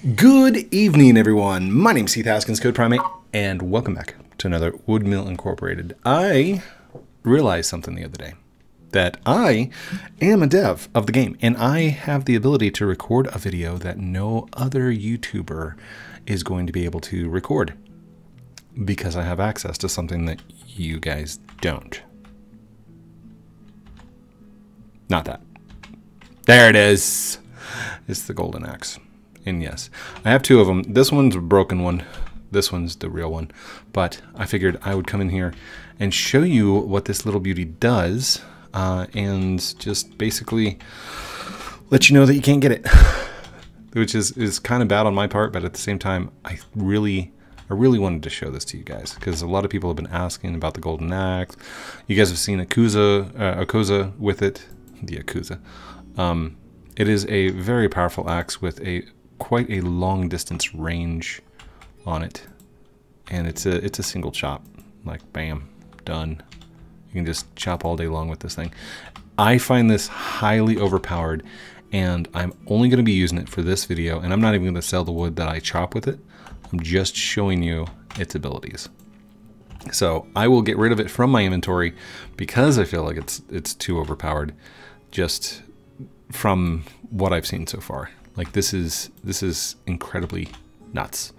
Good evening, everyone. My name is Heath Haskins, CodePrime8, and welcome back to another Woodmill Incorporated. I realized something the other day that I am a dev of the game, and I have the ability to record a video that no other YouTuber is going to be able to record because I have access to something that you guys don't. Not that. There it is. It's the golden axe. And yes, I have two of them. This one's a broken one. This one's the real one. But I figured I would come in here and show you what this little beauty does uh, and just basically let you know that you can't get it. Which is, is kind of bad on my part, but at the same time, I really... I really wanted to show this to you guys because a lot of people have been asking about the golden axe. You guys have seen Akuza, uh, with it, the Akuza. Um, it is a very powerful axe with a quite a long distance range on it. And it's a it's a single chop. Like bam, done. You can just chop all day long with this thing. I find this highly overpowered and I'm only going to be using it for this video and I'm not even going to sell the wood that I chop with it. I'm just showing you its abilities. So I will get rid of it from my inventory because I feel like it's it's too overpowered just from what I've seen so far. Like this is this is incredibly nuts.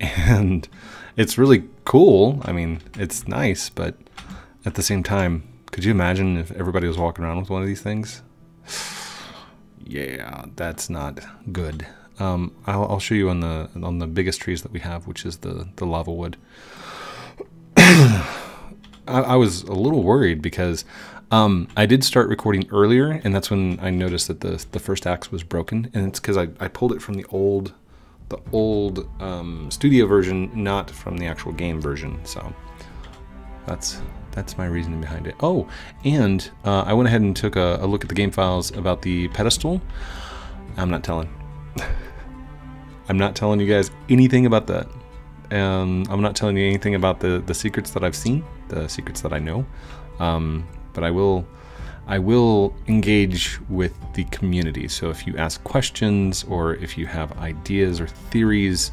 And it's really cool. I mean, it's nice, but at the same time, could you imagine if everybody was walking around with one of these things? yeah, that's not good. Um, I'll, I'll, show you on the on the biggest trees that we have, which is the the lava wood. I, I was a little worried because um, I did start recording earlier, and that's when I noticed that the the first axe was broken, and it's because I, I pulled it from the old the old um, studio version, not from the actual game version. So that's that's my reasoning behind it. Oh, and uh, I went ahead and took a, a look at the game files about the pedestal. I'm not telling. I'm not telling you guys anything about that. Um, I'm not telling you anything about the the secrets that I've seen, the secrets that I know. Um, but I will I will engage with the community. So if you ask questions or if you have ideas or theories,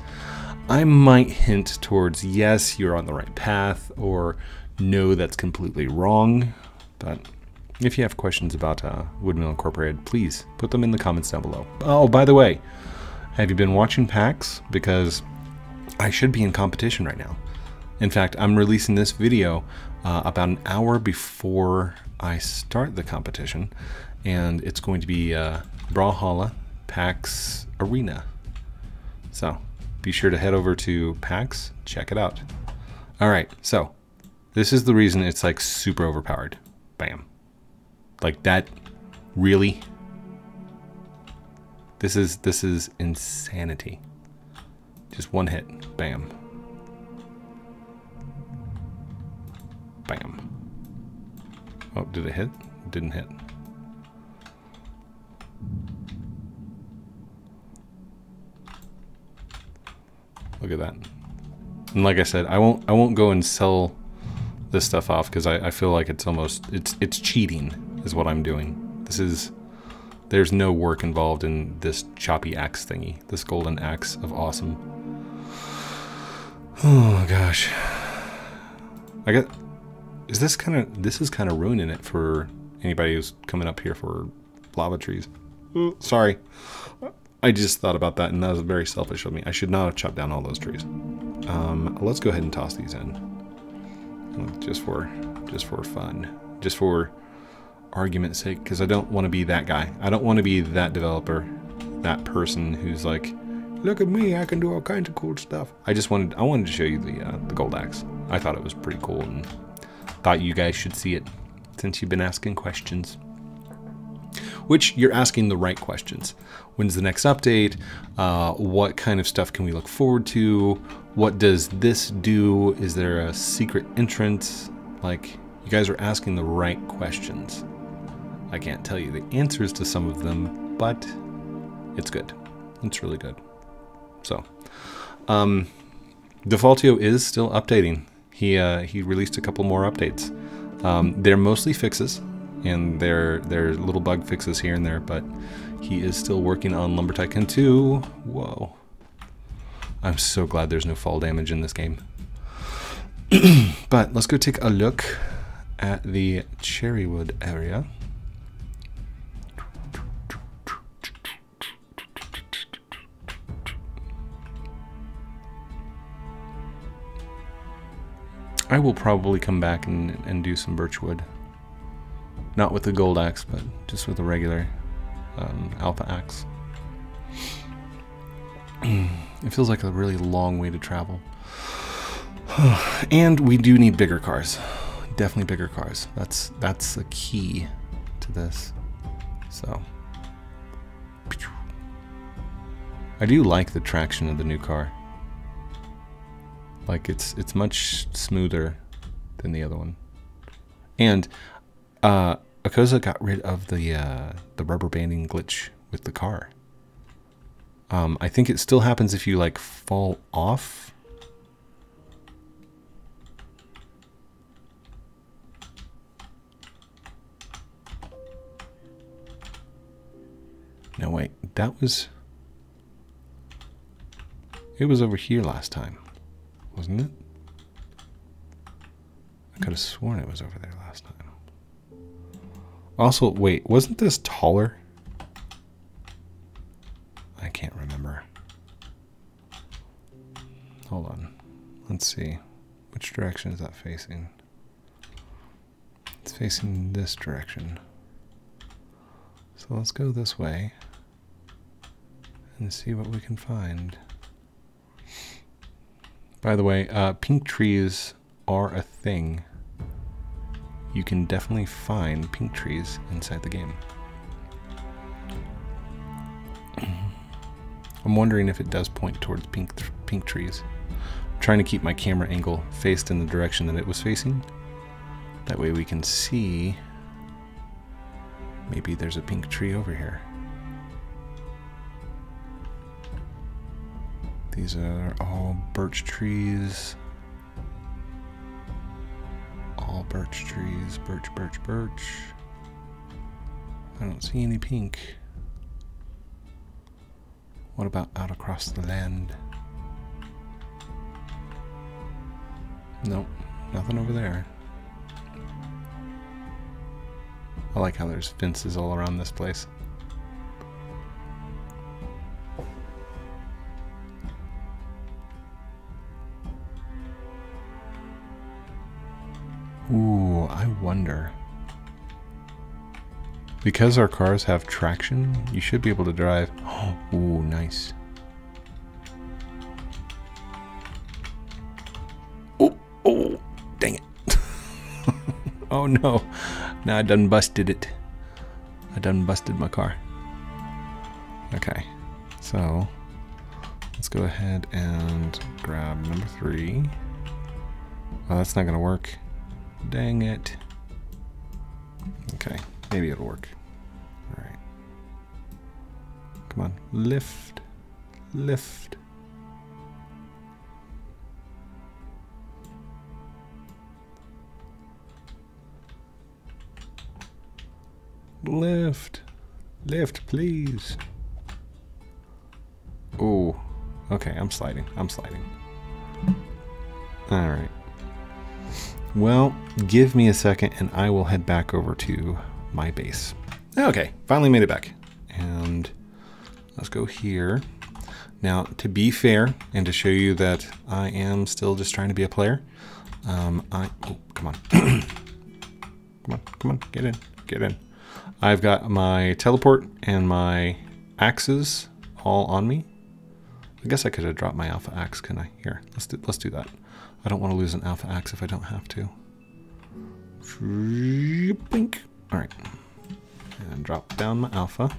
I might hint towards yes, you're on the right path, or no, that's completely wrong. But if you have questions about uh, Woodmill Incorporated, please put them in the comments down below. Oh, by the way, have you been watching PAX? Because I should be in competition right now. In fact, I'm releasing this video uh, about an hour before I start the competition, and it's going to be uh, Brawlhalla PAX Arena. So be sure to head over to PAX, check it out. All right, so this is the reason it's like super overpowered. Bam. Like that, really? This is this is insanity. Just one hit, bam. Bam. Oh, did it hit? It didn't hit. Look at that. And like I said, I won't I won't go and sell this stuff off because I, I feel like it's almost it's it's cheating is what I'm doing. This is there's no work involved in this choppy axe thingy, this golden axe of awesome. Oh gosh. I got is this kind of this is kind of ruining it for anybody who's coming up here for lava trees. Oh, sorry. I just thought about that and that was very selfish of me. I should not have chopped down all those trees. Um, let's go ahead and toss these in. Just for just for fun. Just for argument's sake because I don't want to be that guy. I don't want to be that developer, that person who's like, look at me, I can do all kinds of cool stuff. I just wanted I wanted to show you the uh, the gold axe. I thought it was pretty cool and thought you guys should see it since you've been asking questions. Which you're asking the right questions. When's the next update? Uh, what kind of stuff can we look forward to? What does this do? Is there a secret entrance? Like, you guys are asking the right questions. I can't tell you the answers to some of them, but it's good. It's really good. So, um, Defaultio is still updating he uh, he released a couple more updates. Um, they're mostly fixes, and they're they're little bug fixes here and there, but He is still working on Lumber Tycoon 2. Whoa. I'm so glad there's no fall damage in this game. but let's go take a look at the Cherrywood area. I will probably come back and, and do some birchwood. Not with the gold axe, but just with a regular um, alpha axe. it feels like a really long way to travel. and we do need bigger cars. Definitely bigger cars. That's that's the key to this. So I do like the traction of the new car. Like it's it's much smoother than the other one. And uh Akosa got rid of the uh, the rubber banding glitch with the car. Um, I think it still happens if you like fall off. No, wait, that was... It was over here last time, wasn't it? I could have sworn it was over there last time. Also, wait, wasn't this taller? I can't remember. Hold on. Let's see. Which direction is that facing? It's facing this direction. So let's go this way and see what we can find. By the way, uh, pink trees are a thing you can definitely find pink trees inside the game. I'm wondering if it does point towards pink pink trees. I'm trying to keep my camera angle faced in the direction that it was facing. That way we can see maybe there's a pink tree over here. These are all birch trees. All birch trees. Birch, birch, birch. I don't see any pink. What about out across the land? Nope, nothing over there. I like how there's fences all around this place. Ooh, I wonder. Because our cars have traction, you should be able to drive. Ooh, nice. Oh, oh, dang it. oh no. Now I done busted it. I done busted my car. Okay, so let's go ahead and grab number three. Oh, that's not gonna work. Dang it. Okay, maybe it'll work. Alright. Come on, lift. Lift. Lift. Lift, please. Oh, okay, I'm sliding. I'm sliding. All right. Well, give me a second and I will head back over to my base. Okay, finally made it back. And let's go here. Now, to be fair and to show you that I am still just trying to be a player, um, I, oh, come on. come on, come on, get in, get in. I've got my teleport and my axes all on me. I guess I could have dropped my alpha axe, can I? Here, let's do, let's do that. I don't want to lose an alpha axe if I don't have to. Blink. All right. And drop down my alpha.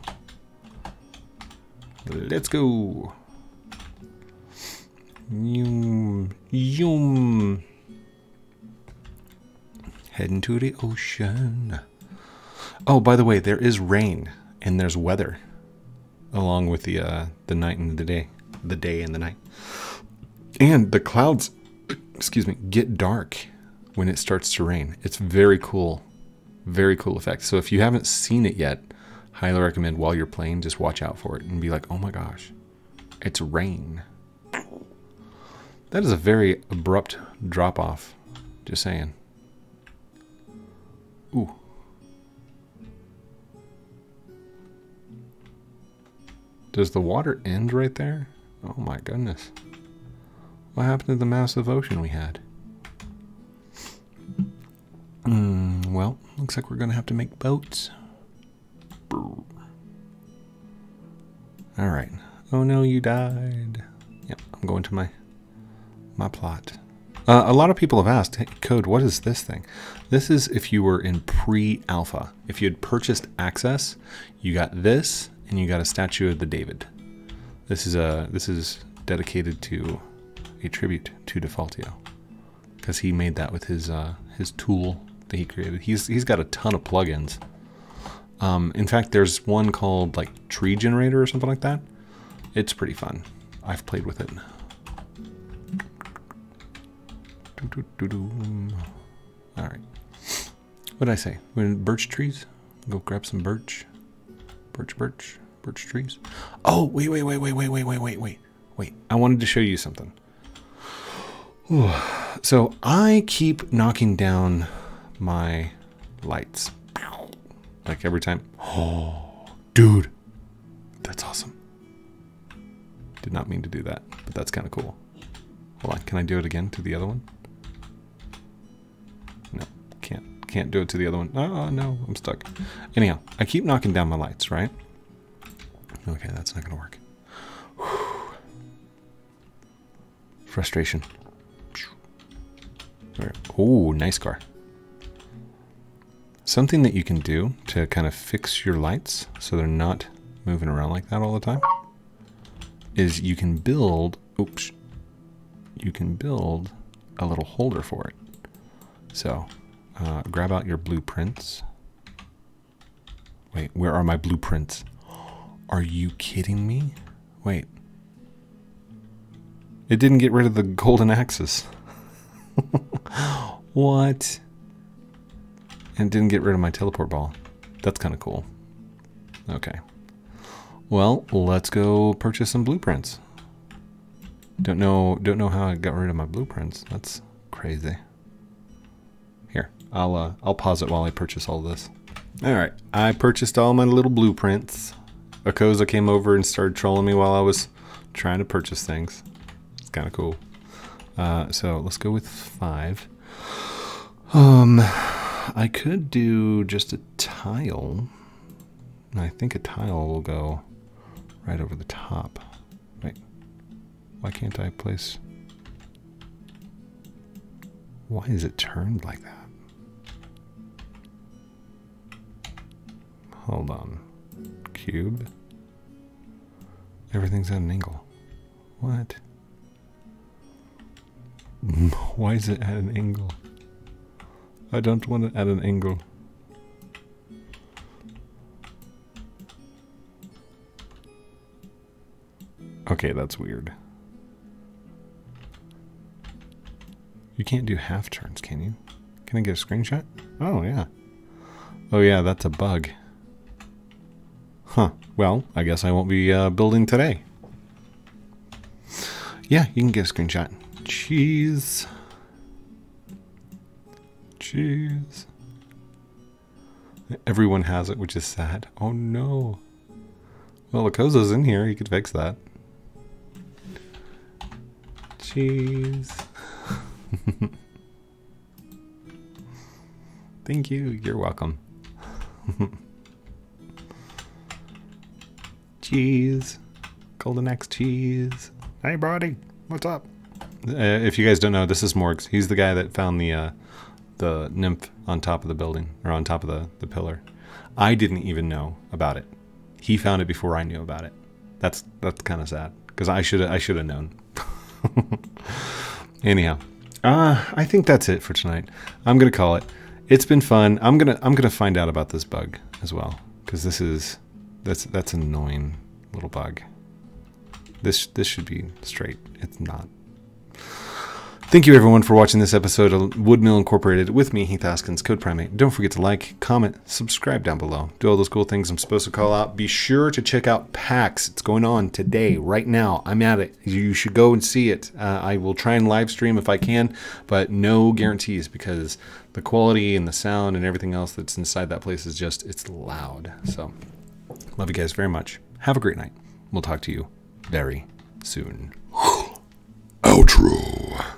Let's go. Yum. Yum. Heading to the ocean. Oh, by the way, there is rain and there's weather along with the uh, the night and the day, the day and the night. And the clouds excuse me, get dark when it starts to rain. It's very cool. Very cool effect. So if you haven't seen it yet, highly recommend while you're playing, just watch out for it and be like, oh my gosh, it's rain. That is a very abrupt drop off. Just saying. Ooh. Does the water end right there? Oh my goodness. What happened to the massive ocean we had? Mm, well, looks like we're going to have to make boats. All right. Oh no, you died. Yep, I'm going to my my plot. Uh, a lot of people have asked, hey, Code, what is this thing? This is if you were in pre-alpha. If you had purchased access, you got this, and you got a statue of the David. This is a this is dedicated to a tribute to Defaultio because he made that with his uh, his tool that he created. He's he's got a ton of plugins. Um, in fact, there's one called like Tree Generator or something like that. It's pretty fun. I've played with it. All right. What did I say? We're birch trees. Go grab some birch. Birch, birch, birch trees. Oh, wait, wait, wait, wait, wait, wait, wait, wait, wait. I wanted to show you something. So I keep knocking down my lights. Like every time. Oh, dude. That's awesome. Did not mean to do that, but that's kind of cool. Hold on, can I do it again to the other one? No, can't. Can't do it to the other one. Oh, oh no, I'm stuck. Anyhow, I keep knocking down my lights, right? Okay, that's not going to work. Frustration. Oh, nice car. Something that you can do to kind of fix your lights so they're not moving around like that all the time is you can build, oops, you can build a little holder for it. So uh, grab out your blueprints. Wait, where are my blueprints? Are you kidding me? Wait. It didn't get rid of the golden axis. what? And didn't get rid of my teleport ball. That's kind of cool. Okay. Well, let's go purchase some blueprints. Don't know don't know how I got rid of my blueprints. That's crazy. Here, I'll uh, I'll pause it while I purchase all this. All right, I purchased all my little blueprints. Akoza came over and started trolling me while I was trying to purchase things. It's kind of cool. Uh, so let's go with five. Um, I could do just a tile. I think a tile will go right over the top. Wait, why can't I place? Why is it turned like that? Hold on. Cube. Everything's at an angle. What? Why is it at an angle? I don't want it at an angle. Okay, that's weird. You can't do half turns, can you? Can I get a screenshot? Oh, yeah. Oh, yeah, that's a bug. Huh. Well, I guess I won't be uh, building today. Yeah, you can get a screenshot. Cheese. Cheese. Everyone has it, which is sad. Oh no. Well, Akoza's in here. He could fix that. Cheese. Thank you. You're welcome. cheese. Golden Axe cheese. Hey, buddy. What's up? Uh, if you guys don't know, this is Morgs. He's the guy that found the uh, the nymph on top of the building or on top of the, the pillar. I didn't even know about it. He found it before I knew about it. That's that's kind of sad because I should I should have known. Anyhow, uh, I think that's it for tonight. I'm gonna call it. It's been fun. I'm gonna I'm gonna find out about this bug as well because this is that's that's an annoying little bug. This this should be straight. It's not. Thank you, everyone, for watching this episode of Woodmill Incorporated with me, Heath Haskins, Code Primate. Don't forget to like, comment, subscribe down below. Do all those cool things I'm supposed to call out. Be sure to check out PAX. It's going on today, right now. I'm at it. You should go and see it. Uh, I will try and live stream if I can, but no guarantees because the quality and the sound and everything else that's inside that place is just, it's loud. So, love you guys very much. Have a great night. We'll talk to you very soon. Outro.